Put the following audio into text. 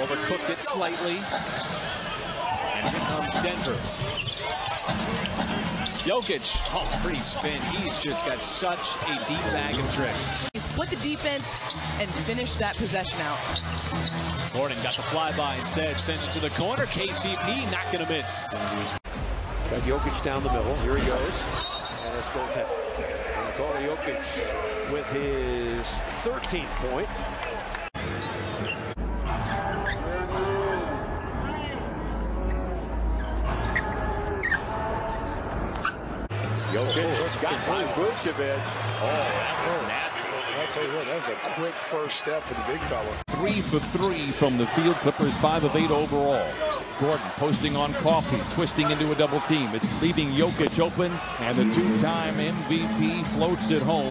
Overcooked it slightly. And here comes Denver. Jokic, oh, pretty spin. He's just got such a deep bag of tricks. He split the defense and finished that possession out. Gordon got the flyby instead, sends it to the corner. KCP not going to miss. Got Jokic down the middle. Here he goes. And it's going to Nikola Jokic with his 13th point. Jokic got by Vucevic. Oh, that was oh. nasty. I'll tell you what, that was a quick first step for the big fella. Three for three from the field. Clippers five of eight overall. Gordon posting on Coffey, twisting into a double team. It's leaving Jokic open, and the two-time MVP floats it home.